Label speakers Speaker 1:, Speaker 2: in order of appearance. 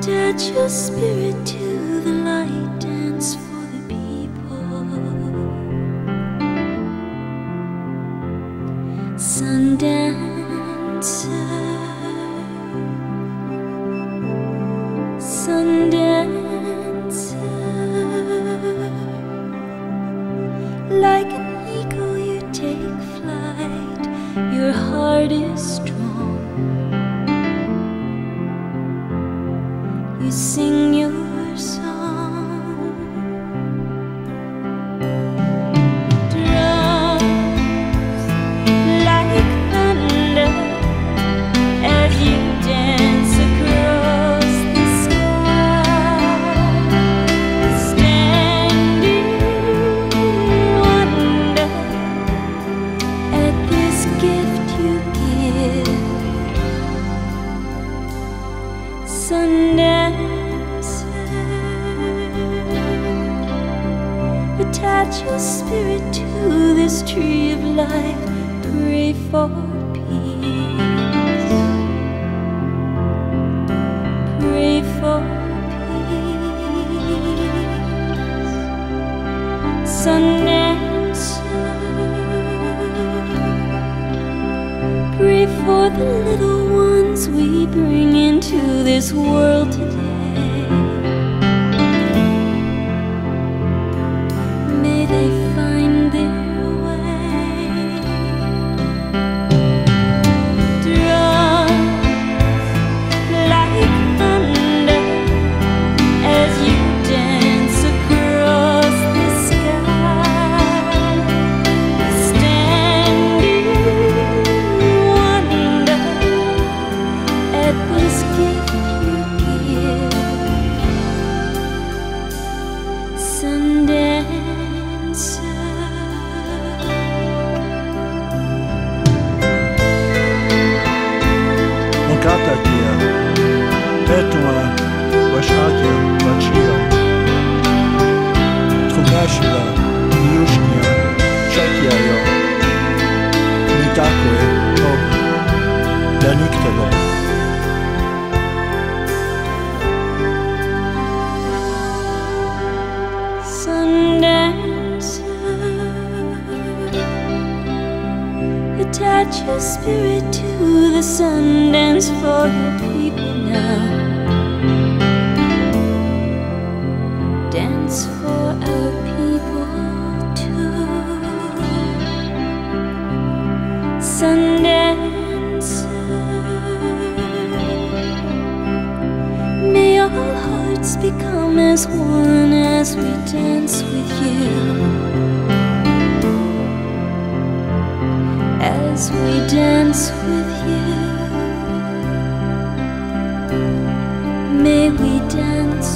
Speaker 1: Attach your spirit to the light, dance for the people. Sundancer, Sundancer. Like an eagle, you take flight, your heart is strong. You sing your song. Drums like thunder as you dance across the sky. Standing wonder at this gift you give. Sundancer, attach your spirit to this tree of life. Pray for peace. Pray for peace. Sundancer. Pray for the little ones we bring into this world today. Katakija,
Speaker 2: Petuma, Vašakija, Vačija, Trugašila, Južnija, čekajo. Ni tako je, ob, da
Speaker 1: nikdego. Attach your spirit to the sun, dance for your people now. Dance for our people too. Sundancer, may all hearts become as one as we dance with you. As we dance with you. May we dance